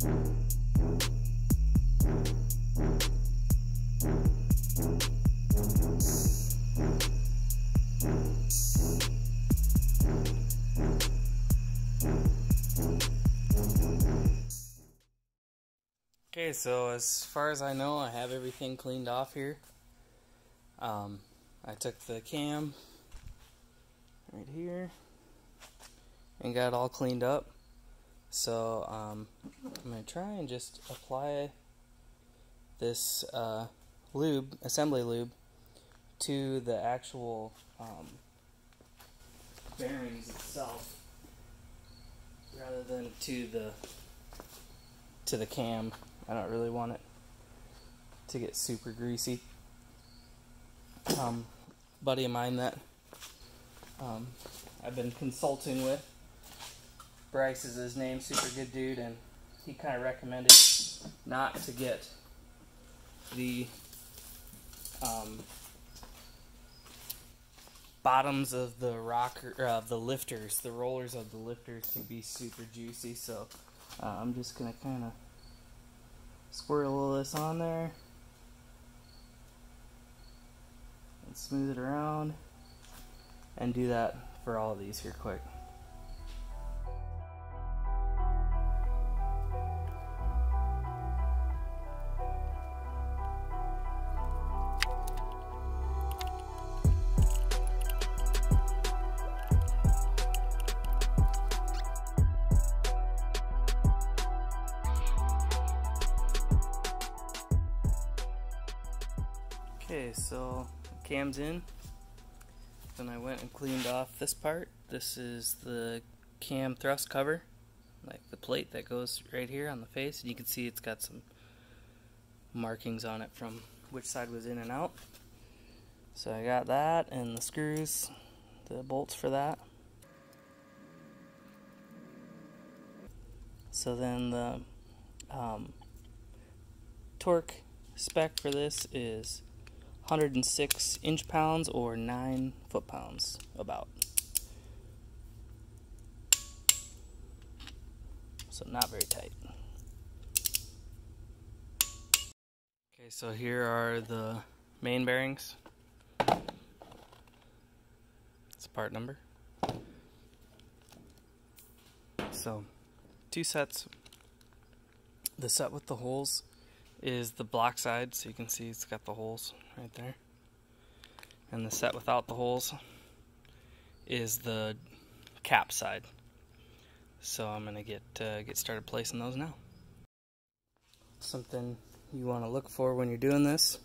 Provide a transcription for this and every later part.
Okay, so as far as I know, I have everything cleaned off here. Um, I took the cam right here and got it all cleaned up. So um, I'm going to try and just apply this uh, lube, assembly lube, to the actual um, bearings itself rather than to the to the cam. I don't really want it to get super greasy. Um, buddy of mine that um, I've been consulting with, Bryce is his name, super good dude, and he kind of recommended not to get the um, bottoms of the rocker uh, of the lifters, the rollers of the lifters to be super juicy. So uh, I'm just gonna kind of squirt a little of this on there and smooth it around and do that for all of these here quick. Okay, so cam's in. Then I went and cleaned off this part. This is the cam thrust cover, like the plate that goes right here on the face. And you can see it's got some markings on it from which side was in and out. So I got that and the screws, the bolts for that. So then the um, torque spec for this is 106 inch pounds or 9 foot pounds, about. So, not very tight. Okay, so here are the main bearings. It's a part number. So, two sets. The set with the holes is the block side, so you can see it's got the holes right there. And the set without the holes is the cap side. So I'm gonna get uh, get started placing those now. Something you want to look for when you're doing this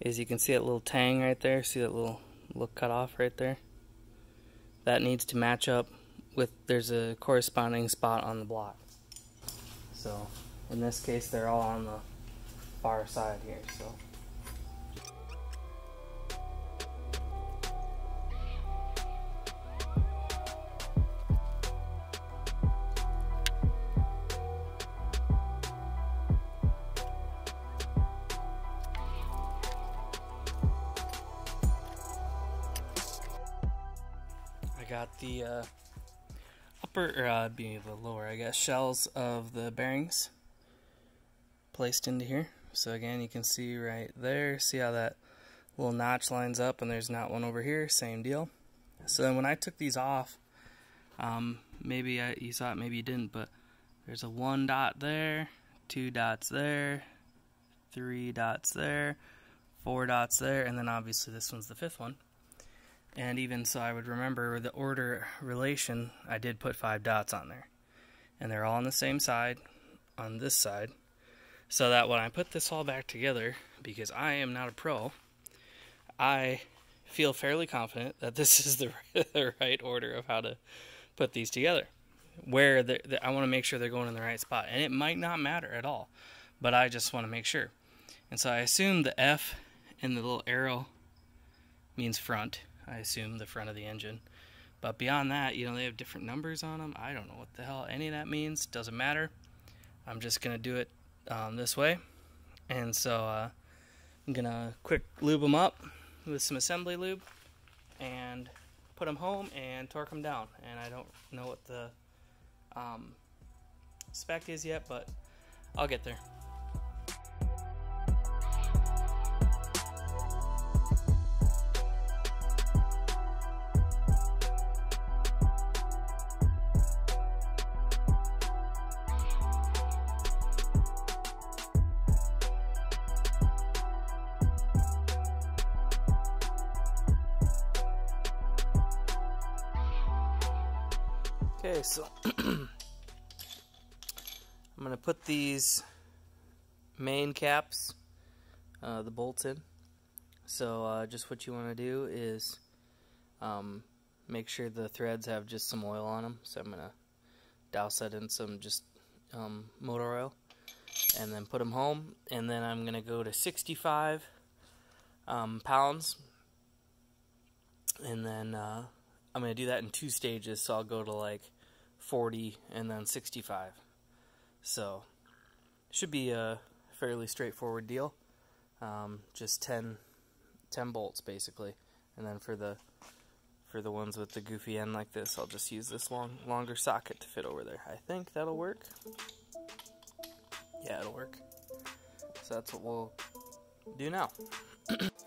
is you can see that little tang right there. See that little look cut off right there. That needs to match up with. There's a corresponding spot on the block. So in this case, they're all on the far side here. So. Got the uh, upper, or uh, be the lower, I guess, shells of the bearings placed into here. So again, you can see right there, see how that little notch lines up and there's not one over here, same deal. So then when I took these off, um, maybe I, you saw it, maybe you didn't, but there's a one dot there, two dots there, three dots there, four dots there, and then obviously this one's the fifth one. And even so I would remember the order relation, I did put five dots on there. And they're all on the same side, on this side. So that when I put this all back together, because I am not a pro, I feel fairly confident that this is the, the right order of how to put these together. Where I want to make sure they're going in the right spot. And it might not matter at all, but I just want to make sure. And so I assume the F in the little arrow means front. I assume the front of the engine. But beyond that, you know, they have different numbers on them. I don't know what the hell any of that means. Doesn't matter. I'm just going to do it um, this way. And so uh, I'm going to quick lube them up with some assembly lube and put them home and torque them down. And I don't know what the um, spec is yet, but I'll get there. Okay, so I'm going to put these main caps, uh, the bolts in. So uh, just what you want to do is um, make sure the threads have just some oil on them. So I'm going to douse that in some just um, motor oil and then put them home. And then I'm going to go to 65 um, pounds and then uh, I'm going to do that in two stages, so I'll go to like 40 and then 65. So, should be a fairly straightforward deal. Um, just 10, 10 bolts basically, and then for the for the ones with the goofy end like this, I'll just use this long longer socket to fit over there. I think that'll work. Yeah, it'll work. So that's what we'll do now.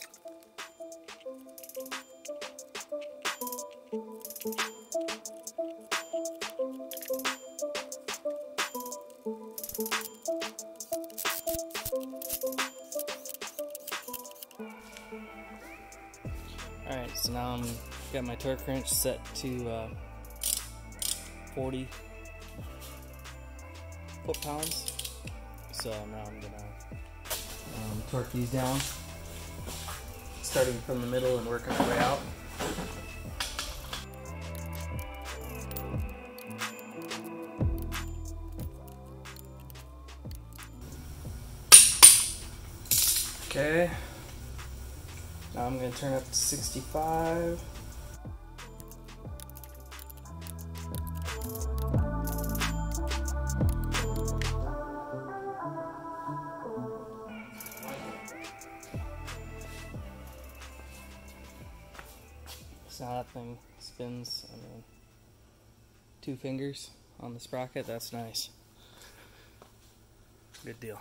Alright, so now I'm got my torque wrench set to uh, 40 foot pounds. So now I'm gonna um, torque these down, starting from the middle and working our way out. Okay. Now I'm going to turn up to 65. So that thing spins, I mean, two fingers on the sprocket, that's nice. Good deal.